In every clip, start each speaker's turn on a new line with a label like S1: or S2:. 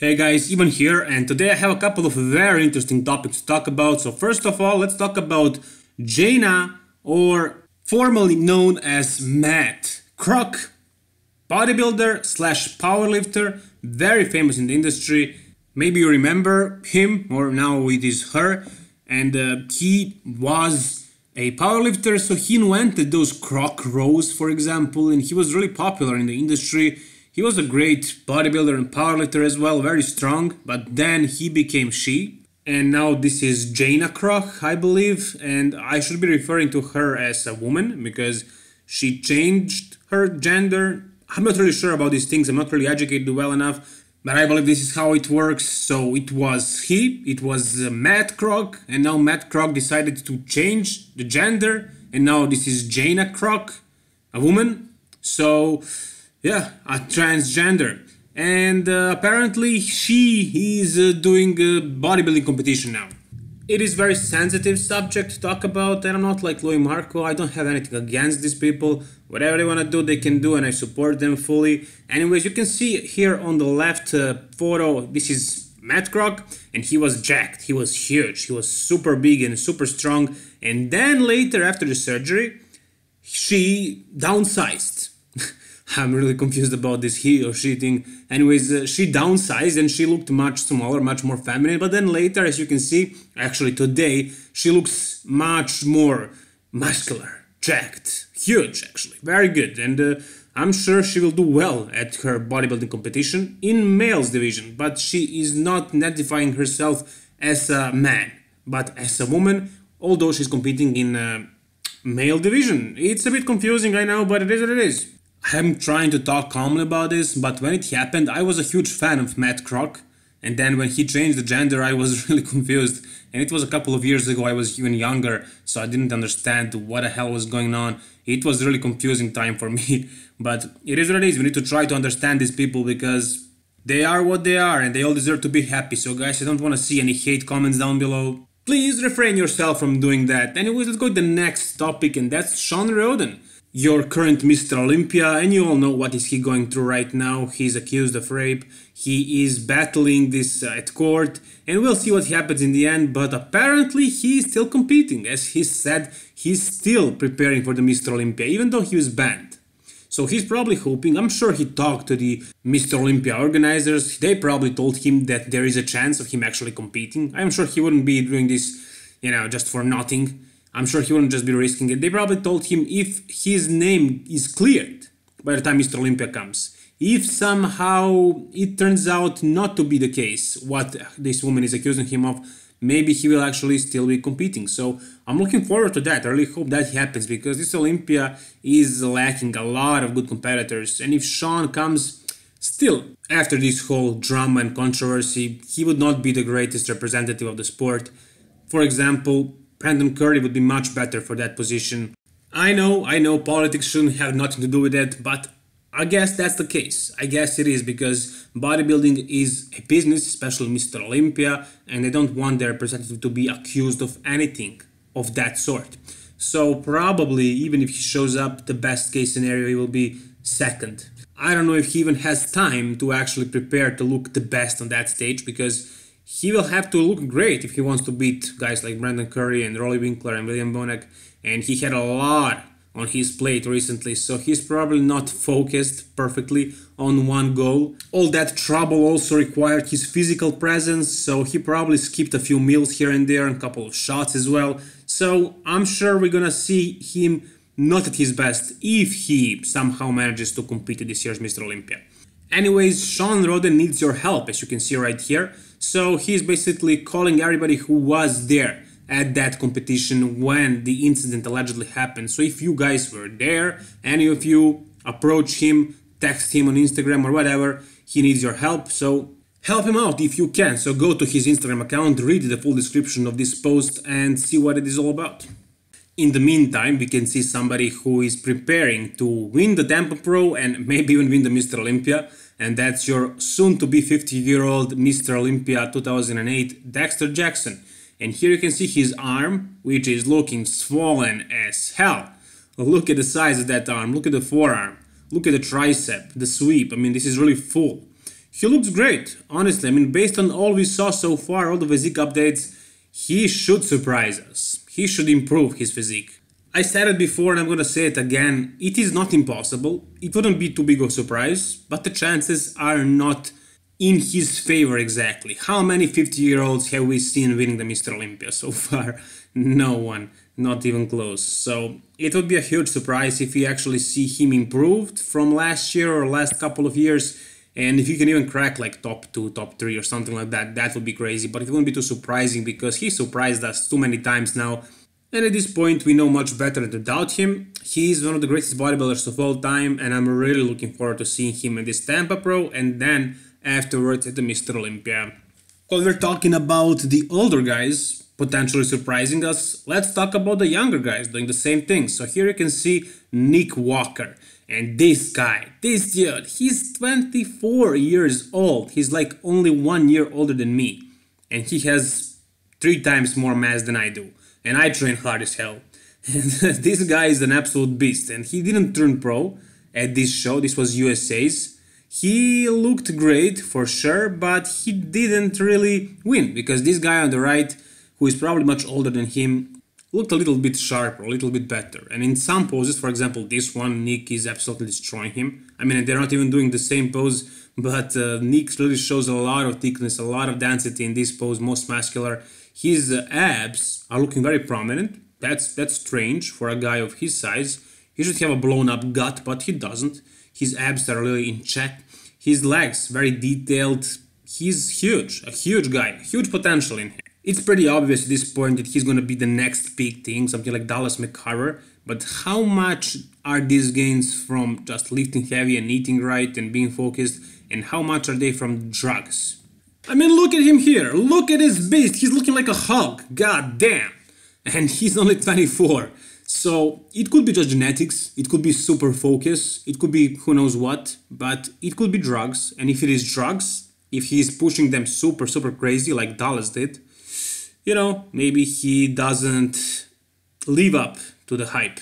S1: Hey guys, Ivan here, and today I have a couple of very interesting topics to talk about. So, first of all, let's talk about Janae, or formerly known as Matt Kroc, bodybuilder slash powerlifter, very famous in the industry. Maybe you remember him, or now it is her, and uh, he was a powerlifter, so he invented those Kroc rows, for example, and he was really popular in the industry he was a great bodybuilder and powerlifter as well, very strong, but then he became she. And now this is Janae Kroc, I believe, and I should be referring to her as a woman because she changed her gender. I'm not really sure about these things, I'm not really educated well enough, but I believe this is how it works. So it was he, it was uh, Matt Kroc, and now Matt Kroc decided to change the gender, and now this is Janae Kroc, a woman. So yeah, a transgender. And uh, apparently she is uh, doing a bodybuilding competition now. It is very sensitive subject to talk about and I'm not like Louis Marco, I don't have anything against these people. Whatever they want to do, they can do and I support them fully. Anyways, you can see here on the left uh, photo, this is Matt Kroc and he was jacked, he was huge, he was super big and super strong. And then later after the surgery, she downsized I'm really confused about this he or she thing. Anyways, uh, she downsized and she looked much smaller, much more feminine. But then later, as you can see, actually today, she looks much more muscular, jacked, huge actually, very good. And uh, I'm sure she will do well at her bodybuilding competition in males division. But she is not identifying herself as a man, but as a woman. Although she's competing in uh, male division, it's a bit confusing, I know, but it is what it is. I'm trying to talk calmly about this, but when it happened, I was a huge fan of Matt Kroc. And then when he changed the gender, I was really confused. And it was a couple of years ago, I was even younger, so I didn't understand what the hell was going on. It was really confusing time for me. But it is what it is. We need to try to understand these people because they are what they are and they all deserve to be happy. So, guys, I don't want to see any hate comments down below. Please refrain yourself from doing that. Anyways, let's go to the next topic, and that's Shawn Rhoden your current Mr. Olympia, and you all know what is he going through right now. He's accused of rape. He is battling this uh, at court, and we'll see what happens in the end. But apparently, he is still competing. As he said, he's still preparing for the Mr. Olympia, even though he was banned. So he's probably hoping, I'm sure he talked to the Mr. Olympia organizers. They probably told him that there is a chance of him actually competing. I'm sure he wouldn't be doing this, you know, just for nothing. I'm sure he wouldn't just be risking it. They probably told him if his name is cleared by the time Mr. Olympia comes, if somehow it turns out not to be the case, what this woman is accusing him of, maybe he will actually still be competing. So I'm looking forward to that. I really hope that happens because this Olympia is lacking a lot of good competitors. And if Shawn comes still after this whole drama and controversy, he would not be the greatest representative of the sport. For example, Brandon Curry would be much better for that position. I know, I know politics shouldn't have nothing to do with it, but I guess that's the case. I guess it is because bodybuilding is a business, especially Mr. Olympia, and they don't want their representative to be accused of anything of that sort. So probably even if he shows up, the best case scenario will be second. I don't know if he even has time to actually prepare to look the best on that stage because he will have to look great if he wants to beat guys like Brandon Curry and Roelly Winklaar and William Bonac. And he had a lot on his plate recently, so he's probably not focused perfectly on one goal. All that trouble also required his physical presence, so he probably skipped a few meals here and there, and a couple of shots as well. So I'm sure we're gonna see him not at his best if he somehow manages to compete this year's Mr. Olympia. Anyways, Shawn Rhoden needs your help, as you can see right here. So he's basically calling everybody who was there at that competition when the incident allegedly happened. So if you guys were there, any of you approach him, text him on Instagram or whatever, he needs your help. So help him out if you can. So go to his Instagram account, read the full description of this post and see what it is all about. In the meantime, we can see somebody who is preparing to win the Tampa Pro and maybe even win the Mr. Olympia, and that's your soon to be 50 year old Mr. Olympia 2008, Dexter Jackson. And here you can see his arm, which is looking swollen as hell. Look at the size of that arm, look at the forearm, look at the tricep, the sweep. I mean, this is really full. he looks great, honestly. I mean, based on all we saw so far, all the physique updates, he should surprise us. He should improve his physique. I said it before and I'm gonna say it again. It is not impossible. It wouldn't be too big of a surprise, but the chances are not in his favor exactly. How many 50 year olds have we seen winning the Mr. Olympia so far? No one, not even close. So it would be a huge surprise if we actually see him improved from last year or last couple of years. And if you can even crack like top two, top three, or something like that, that would be crazy. But it wouldn't be too surprising because he surprised us too many times now. And at this point, we know much better than to doubt him. He's one of the greatest bodybuilders of all time, and I'm really looking forward to seeing him in this Tampa Pro and then afterwards at the Mr. Olympia. While we're talking about the older guys potentially surprising us, let's talk about the younger guys doing the same thing. So here you can see Nick Walker. And this guy, this dude, he's 24 years old. He's like only one year older than me. And he has three times more mass than I do. And I train hard as hell. And this guy is an absolute beast. And he didn't turn pro at this show. This was USA's. He looked great for sure, but he didn't really win because this guy on the right, who is probably much older than him, looked a little bit sharper, a little bit better. And in some poses, for example, this one, Nick is absolutely destroying him. I mean, they're not even doing the same pose, but uh, Nick really shows a lot of thickness, a lot of density in this pose, most muscular. His uh, abs are looking very prominent. That's that's strange for a guy of his size. He should have a blown up gut, but he doesn't. His abs are really in check. His legs, very detailed. He's huge, a huge guy, huge potential in him. It's pretty obvious at this point that he's going to be the next big thing, something like Dallas McCarver. But how much are these gains from just lifting heavy and eating right and being focused, and how much are they from drugs? I mean, look at him here. Look at his beast. He's looking like a hog. God damn. And he's only 24. So it could be just genetics, it could be super focus, it could be who knows what, but it could be drugs. And if it is drugs, if he's pushing them super, super crazy like Dallas did, you know, maybe he doesn't live up to the hype.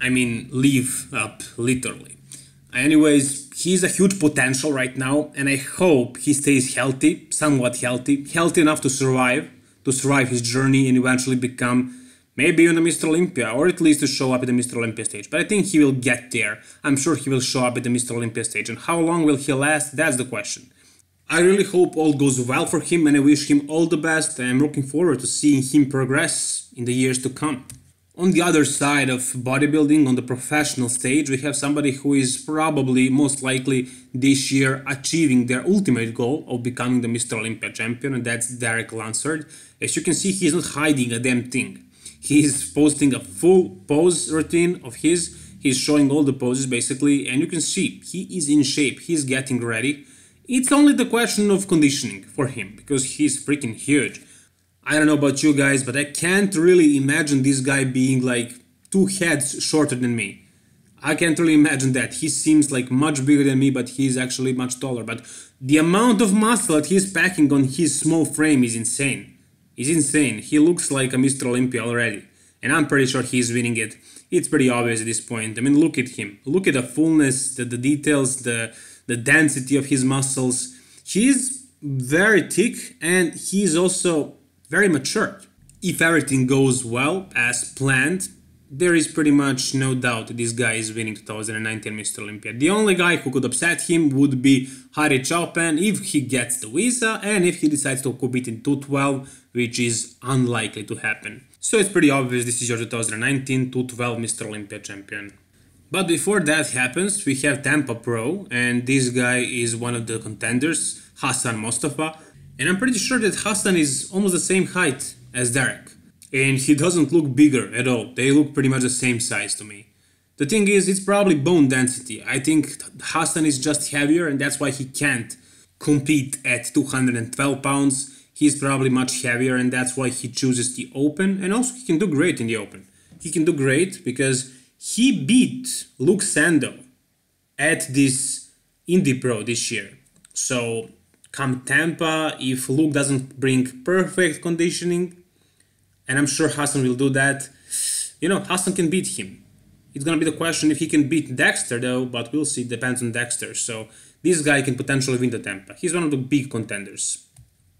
S1: I mean, live up literally. Anyways, he's a huge potential right now, and I hope he stays healthy, somewhat healthy, healthy enough to survive, to survive his journey and eventually become maybe on the Mr. Olympia, or at least to show up at the Mr. Olympia stage. But I think he will get there. I'm sure he will show up at the Mr. Olympia stage. And how long will he last? That's the question. I really hope all goes well for him and I wish him all the best. I'm looking forward to seeing him progress in the years to come. On the other side of bodybuilding, on the professional stage, we have somebody who is probably most likely this year achieving their ultimate goal of becoming the Mr. Olympia champion, and that's Derek Lunsford. As you can see, he's not hiding a damn thing. He's posting a full pose routine of his. He's showing all the poses basically, and you can see he is in shape. He's getting ready. It's only the question of conditioning for him because he's freaking huge. I don't know about you guys, but I can't really imagine this guy being like two heads shorter than me. I can't really imagine that. He seems like much bigger than me, but he's actually much taller. But the amount of muscle that he's packing on his small frame is insane. He's insane. He looks like a Mr. Olympia already. And I'm pretty sure he's winning it. It's pretty obvious at this point. I mean, look at him. Look at the fullness, the, the details, the, the density of his muscles. He's very thick and he's also very mature. If everything goes well as planned, there is pretty much no doubt this guy is winning 2019 Mr. Olympia. The only guy who could upset him would be Hadi Choopan if he gets the visa and if he decides to compete in 212, which is unlikely to happen. So it's pretty obvious this is your 2019 212 Mr. Olympia champion. But before that happens, we have Tampa Pro, and this guy is one of the contenders, Hassan Mostafa. And I'm pretty sure that Hassan is almost the same height as Derek and he doesn't look bigger at all. They look pretty much the same size to me. The thing is, it's probably bone density. I think Hassan is just heavier and that's why he can't compete at 212 pounds. He's probably much heavier and that's why he chooses the open and also he can do great in the open. He can do great because he beat Luke Sandoe at this Indy Pro this year. So come Tampa, if Luke doesn't bring perfect conditioning, and I'm sure Hassan will do that. You know, Hassan can beat him. It's gonna be the question if he can beat Dexter though, but we'll see. Depends on Dexter. So this guy can potentially win the Tampa. He's one of the big contenders.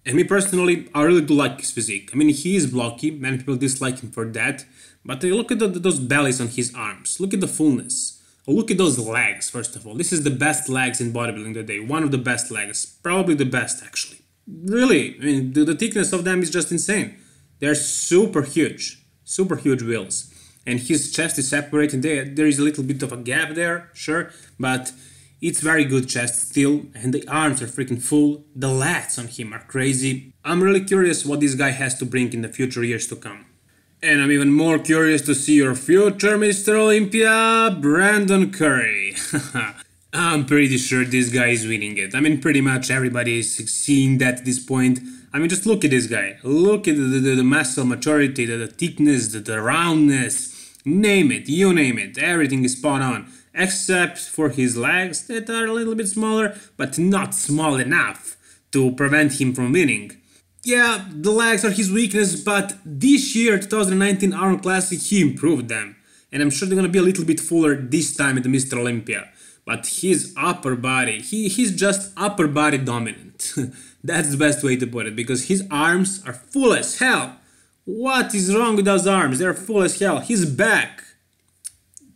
S1: And me personally, I really do like his physique. I mean, he is blocky, many people dislike him for that, but look at the, those bellies on his arms, look at the fullness. Look at those legs, first of all. This is the best legs in bodybuilding today, one of the best legs, probably the best actually. Really, I mean, the, the thickness of them is just insane. They're super huge, super huge wheels. And his chest is separated, there, there is a little bit of a gap there, sure, but it's very good chest still, and the arms are freaking full. The lats on him are crazy. I'm really curious what this guy has to bring in the future years to come. And I'm even more curious to see your future Mr. Olympia, Brandon Curry. I'm pretty sure this guy is winning it. I mean, pretty much everybody is seeing that at this point. I mean, just look at this guy. Look at the, the, the muscle maturity, the, the thickness, the, the roundness. Name it, you name it. Everything is spot on except for his legs that are a little bit smaller, but not small enough to prevent him from winning. Yeah, the legs are his weakness, but this year, 2019 Arnold Classic, he improved them. And I'm sure they're gonna be a little bit fuller this time at the Mr. Olympia. But his upper body, he, he's just upper body dominant. That's the best way to put it, because his arms are full as hell. What is wrong with those arms? They're full as hell. His back,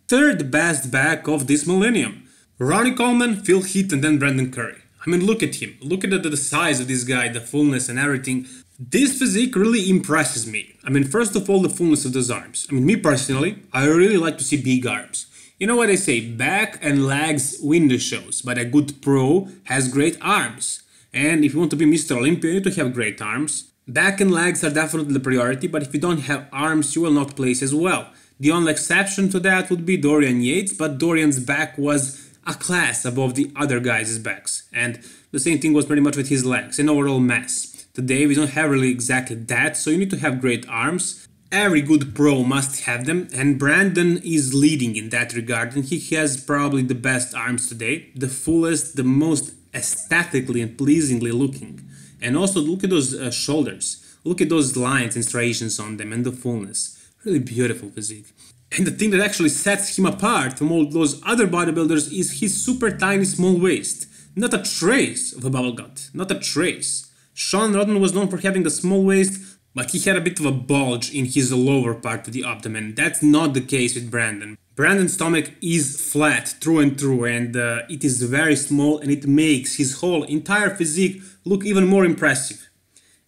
S1: third best back of this millennium. Ronnie Coleman, Phil Heath, and then Brandon Curry. I mean, look at him. Look at the, size of this guy, the fullness and everything. This physique really impresses me. I mean, first of all, the fullness of those arms. I mean, me personally, I really like to see big arms. You know what I say, back and legs win the shows, but a good pro has great arms. And if you want to be Mr. Olympia, you need to have great arms. Back and legs are definitely the priority, but if you don't have arms, you will not place as well. The only exception to that would be Dorian Yates, but Dorian's back was a class above the other guys' backs, and the same thing was pretty much with his legs, an overall mess. Today we don't have really exactly that, so you need to have great arms. Every good pro must have them, and Brandon is leading in that regard, and he has probably the best arms today, the fullest, the most aesthetically and pleasingly looking. And also look at those uh, shoulders, look at those lines and striations on them, and the fullness. Really beautiful physique. And the thing that actually sets him apart from all those other bodybuilders is his super tiny small waist. Not a trace of a bubble gut, not a trace. Shawn Rhoden was known for having a small waist, but he had a bit of a bulge in his lower part of the abdomen. That's not the case with Brandon. Brandon's stomach is flat through and through and uh, it is very small and it makes his whole entire physique look even more impressive.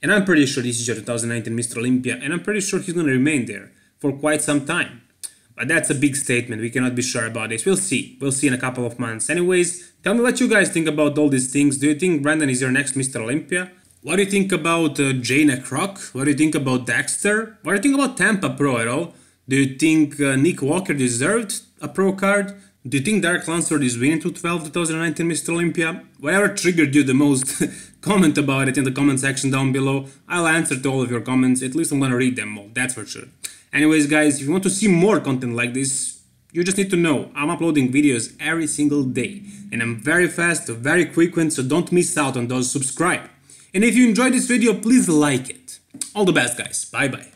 S1: And I'm pretty sure this is your 2019 Mr. Olympia and I'm pretty sure he's gonna remain there for quite some time. But that's a big statement, we cannot be sure about this. We'll see. We'll see in a couple of months. Anyways, tell me what you guys think about all these things. Do you think Brandon is your next Mr. Olympia? What do you think about uh, Janae Kroc? What do you think about Dexter? What do you think about Tampa Pro at all? Do you think uh, Nick Walker deserved a pro card? Do you think Derek Lunsford is winning 212 2019 Mr. Olympia? Whatever triggered you the most, comment about it in the comment section down below. I'll answer to all of your comments, at least I'm gonna read them all, that's for sure. Anyways guys, if you want to see more content like this, you just need to know I'm uploading videos every single day and I'm very fast, very frequent, so don't miss out on those subscribe. And if you enjoyed this video, please like it. All the best guys, bye bye.